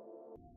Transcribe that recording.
you